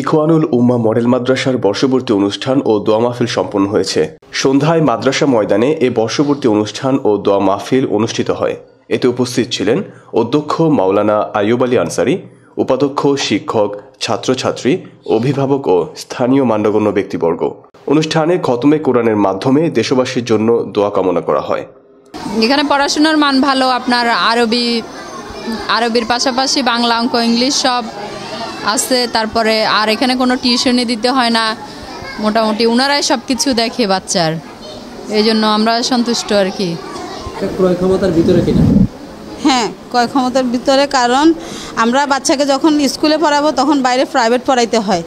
ইখওয়ানুল উম্মা model মাদ্রাসার বর্ষবর্তী অনুষ্ঠান ও দোয়া মাহফিল সম্পন্ন হয়েছে। সন্ধ্যায় মাদ্রাসা ময়দানে এ বর্ষবর্তী অনুষ্ঠান ও দোয়া মাহফিল অনুষ্ঠিত হয়। এতে উপস্থিত ছিলেন অধ্যক্ষ মাওলানা আইয়ুব আলী আনসারি, উপাধ্যক্ষ শিক্ষক, ছাত্রছাত্রী, অভিভাবক ও স্থানীয় মান্যগণ্য ব্যক্তিবর্গ। অনুষ্ঠানে খতমে কোরআনের মাধ্যমে দেশবাসীর জন্য দোয়া কামনা করা হয়। এখানে পড়াশোনার মান ভালো, আপনার আরবি, আরবির পাশাপাশি বাংলা, অঙ্ক, ইংলিশ সব আছে তারপরে আর এখানে কোনো টিউশনি দিতে হয় না। মোটামুটি ওনারাই সব কিছু দেখে বাচ্চার। এই জন্য আমরা সন্তুষ্ট আর কি। ক্রয় ক্ষমতার ভিতরে কিনা? হ্যাঁ। ক্রয় ক্ষমতার ভিতরে কারণ আমরা বাচ্চাকে যখন স্কুলে পড়াবো তখন বাইরে প্রাইভেট পড়াইতে হয়।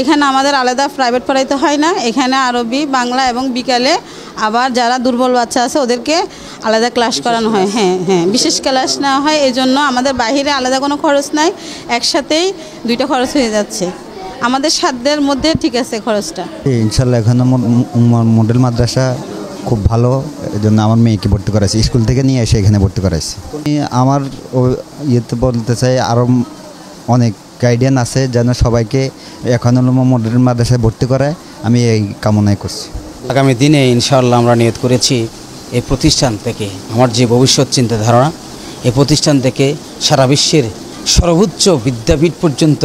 এখানে আমাদের আলাদা প্রাইভেট পড়াইতে হয় না এখানে আরবি বাংলা এবং বিকালে আবার যারা দুর্বল বাচ্চা আছে ওদেরকে আলাদা ক্লাস করানো হয়। হ্যাঁ হ্যাঁ বিশেষ ক্লাস নেওয়া হয় এই জন্য আমাদের বাইরে আলাদা কোনো খরচ নাই একসাথেই দুইটা খরচ হয়ে যাচ্ছে। আমাদের সাধ্যের মধ্যে ঠিক আছে খরচটা। ইনশাল্লাহ এখানে মডেল মাদ্রাসা খুব ভালো এই জন্য আমার মেয়েকে ভর্তি করাইছি। স্কুল থেকে নিয়ে এসে এখানে ভর্তি করাইছি। আমি আমার ইয়েতে বলতে চাই আরও অনেক গাইডিয়ান আছে যেন সবাইকে এখন মডেল মাদ্রাসায় ভর্তি করায়। আমি এই কামনাই করছি। আগামী দিনে ইনশাআল্লাহ আমরা নিয়ত করেছি এই প্রতিষ্ঠান থেকে, আমার যে ভবিষ্যৎ চিন্তা ধারণা এই প্রতিষ্ঠান থেকে সারা বিশ্বের সর্বোচ্চ বিদ্যাপীঠ পর্যন্ত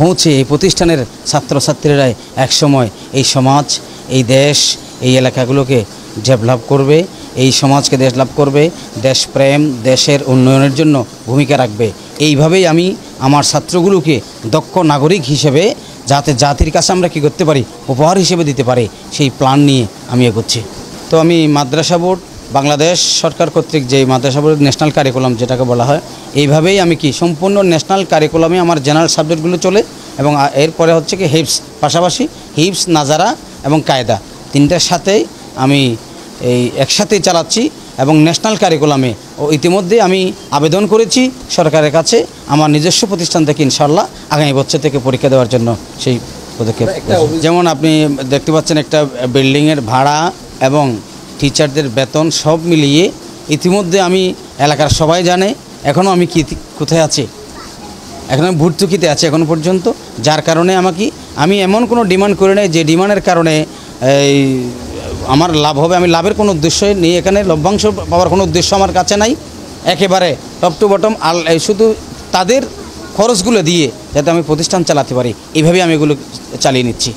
পৌঁছে এই প্রতিষ্ঠানের ছাত্রছাত্রীরাই একসময় এই সমাজ, এই দেশ, এই এলাকাগুলোকে ডেভেলপ করবে, এই সমাজকে ডেভেলপ করবে দেশপ্রেম দেশের উন্নয়নের জন্য ভূমিকা রাখবে। এইভাবেই আমি আমার ছাত্রগুলোকে দক্ষ নাগরিক হিসেবে, যাতে জাতির কাছে আমরা কী করতে পারি, উপহার হিসেবে দিতে পারি, সেই প্ল্যান নিয়ে আমি এগোচ্ছি। তো আমি মাদ্রাসা বোর্ড, বাংলাদেশ সরকার কর্তৃক যে মাদ্রাসা বোর্ড ন্যাশনাল কারিকুলাম যেটাকে বলা হয়, এইভাবেই আমি কি সম্পূর্ণ ন্যাশনাল কারিকুলামে আমার জেনারেল সাবজেক্টগুলো চলে, এবং এরপরে হচ্ছে কি হিপস পাশাপাশি হিপস নাজারা এবং কায়দা। তিনটার সাথেই আমি এই একসাথেই চালাচ্ছি এবং ন্যাশনাল কারিকুলামে ও ইতিমধ্যে আমি আবেদন করেছি সরকারের কাছে আমার নিজস্ব প্রতিষ্ঠান থেকে ইনশাল্লাহ আগামী বছর থেকে পরীক্ষা দেওয়ার জন্য সেই পদক্ষেপ যেমন আপনি দেখতে পাচ্ছেন একটা বিল্ডিংয়ের ভাড়া এবং টিচারদের বেতন সব মিলিয়ে ইতিমধ্যে আমি এলাকার সবাই জানে এখনও আমি কি কোথায় আছি। এখন আমি ভর্তুকিতে আছি এখনও পর্যন্ত। যার কারণে আমাকে আমি এমন কোনো ডিমান্ড করি নেই যে ডিমান্ডের কারণে এই আমার লাভ হবে, আমি লাভের কোনো উদ্দেশ্যই নেই এখানে। লভ্যাংশ পাওয়ার কোনো উদ্দেশ্য আমার কাছে নাই। একেবারে টপ টু বটম আল শুধু তাদের খরচগুলো দিয়ে যাতে আমি প্রতিষ্ঠান চালাতে পারি এইভাবে আমি এগুলো চালিয়ে নিচ্ছি।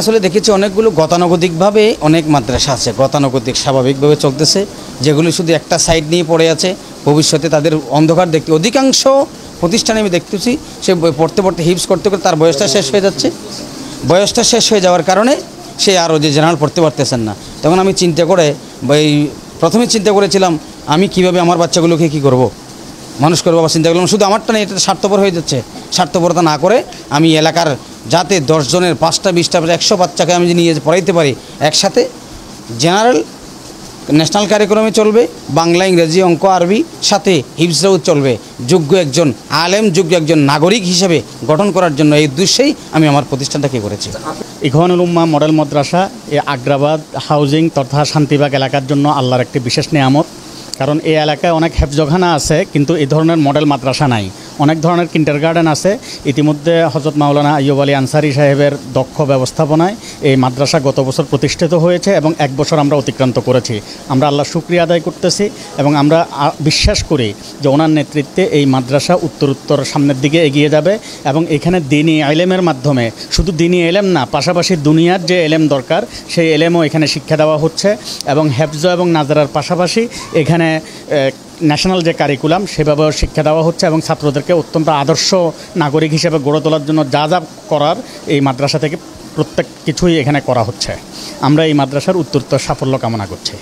আসলে দেখেছি অনেকগুলো গতানুগতিকভাবে অনেক মাদ্রাসা আছে, গতানুগতিক, স্বাভাবিকভাবে চলতেছে। যেগুলো শুধু একটা সাইড নিয়ে পড়ে আছে, ভবিষ্যতে তাদের অন্ধকার দেখতে। অধিকাংশ প্রতিষ্ঠানে আমি দেখতেছি, সে পড়তে পড়তে হিপস করতে করতে তার বয়সটা শেষ হয়ে যাচ্ছে। বয়সটা শেষ হয়ে যাওয়ার কারণে সে আরও যে জেনারেল পড়তে পারতেছেন না তখন আমি চিন্তা করে এই প্রথমে চিন্তা করেছিলাম, আমি কীভাবে আমার বাচ্চাগুলোকে কি করব। মানুষ করব বা চিন্তা করলাম, শুধু আমারটা নেই এটা স্বার্থপর হয়ে যাচ্ছে স্বার্থপরতা না করে আমি এলাকার যাতে দশজনের পাঁচটা, বিশটা, একশো বাচ্চাকে আমি যে নিয়ে পড়াইতে পারি, একসাথে জেনারেল ন্যাশনাল কারিকুলামে চলবে, বাংলা, ইংরেজি, অঙ্ক, আরবি, সাথে হিপসরাও চলবে। যোগ্য একজন আলেম, যোগ্য একজন নাগরিক হিসেবে গঠন করার জন্য এই উদ্দেশ্যেই আমি আমার প্রতিষ্ঠানটাকে করেছি। ইখওয়ানুল উম্মা মডেল মাদ্রাসা, এ আগ্রাবাদ হাউজিং তথা শান্তিবাগ এলাকার জন্য আল্লাহর একটি বিশেষ নিয়ামত। কারণ এই এলাকায় অনেক হেফজখানা আছে, কিন্তু এই ধরনের মডেল মাদ্রাসা নাই। অনেক ধরনের কিন্টার গার্ডেন আছে। ইতিমধ্যে হজরত মাওলানা আইয়ুব আলী আনসারি সাহেবের দক্ষ ব্যবস্থাপনায় এই মাদ্রাসা গত বছর প্রতিষ্ঠিত হয়েছে এবং এক বছর আমরা অতিক্রান্ত করেছি। আমরা আল্লাহ শুক্রিয়া আদায় করতেছি এবং আমরা বিশ্বাস করি যে ওনার নেতৃত্বে এই মাদ্রাসা উত্তর উত্তর সামনের দিকে এগিয়ে যাবে এবং এখানে দিনী এলেমের মাধ্যমে, শুধু দিনী এলেম না, পাশাপাশি দুনিয়ার যে এলেম দরকার, সেই এলেমও এখানে শিক্ষা দেওয়া হচ্ছে এবং হেফজ এবং নাজারার পাশাপাশি এখানে ন্যাশনাল যে কারিকুলাম সেভাবে শিক্ষা দেওয়া হচ্ছে এবং ছাত্রদেরকে অত্যন্ত আদর্শ নাগরিক হিসেবে গড়ে তোলার জন্য যা যা করার এই মাদ্রাসা থেকে প্রত্যেক কিছুই এখানে করা হচ্ছে। আমরা এই মাদ্রাসার উত্তরোত্তর সাফল্য কামনা করছি।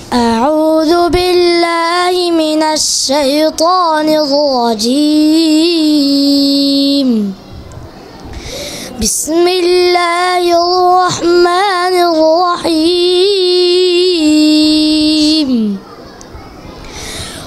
বিসমিল্লাহির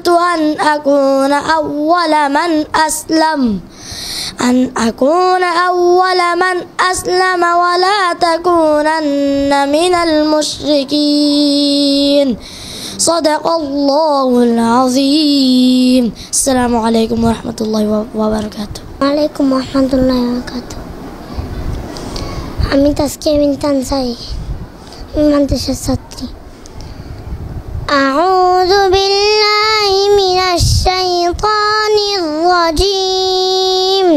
أمرت أن أكون أول من أسلم أن أكون أول من أسلم ولا تكونن من المشركين صدق الله العظيم السلام عليكم ورحمة الله وبركاته ওয়ালাইকুম রহমতুল্লাহ বরকাত আমি তাস্কিয়া বিন তানসাই আমি মাদ্রাসার ছাত্রী أعوذ بالله من الشيطان الرجيم.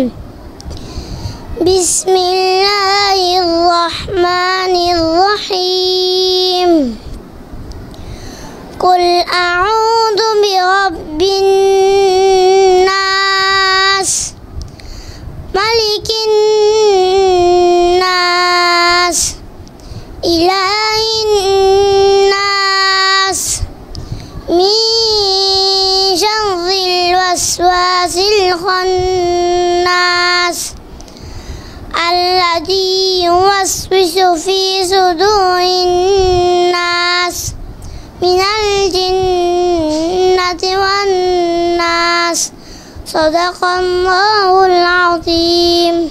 بسم الله الرحمن الرحيم. قل أعوذ برب الخناس الذي يوسوس في صدور الناس من الجنة والناس صدق الله العظيم.